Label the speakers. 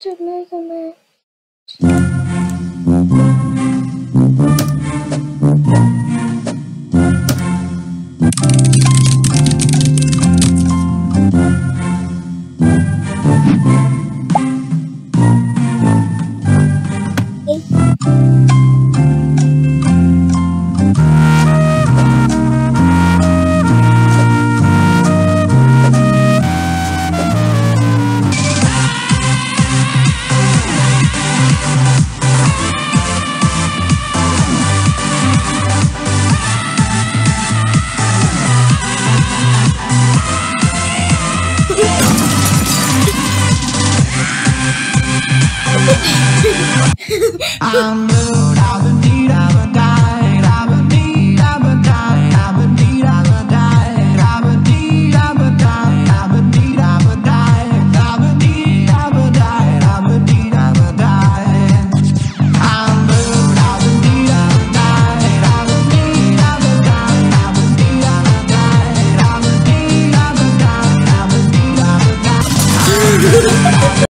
Speaker 1: to make
Speaker 2: I'm moving.